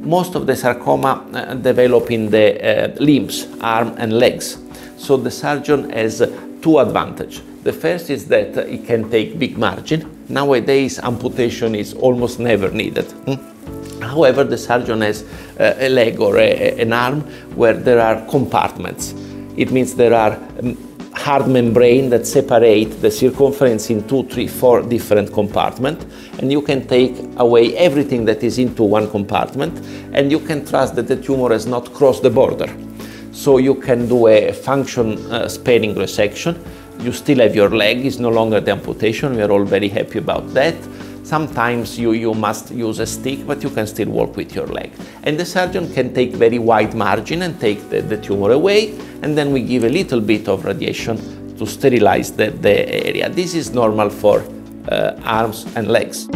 most of the sarcoma uh, develop in the uh, limbs, arm and legs. So the surgeon has two advantages. The first is that he can take big margin. Nowadays, amputation is almost never needed. Hmm? However, the surgeon has uh, a leg or a, an arm where there are compartments. It means there are um, hard membrane that separate the circumference in two, three, four different compartments, and you can take away everything that is into one compartment, and you can trust that the tumor has not crossed the border. So you can do a function uh, sparing resection. You still have your leg, it's no longer the amputation. We are all very happy about that. Sometimes you, you must use a stick, but you can still work with your leg. And the surgeon can take very wide margin and take the, the tumor away, and then we give a little bit of radiation to sterilize the, the area. This is normal for uh, arms and legs.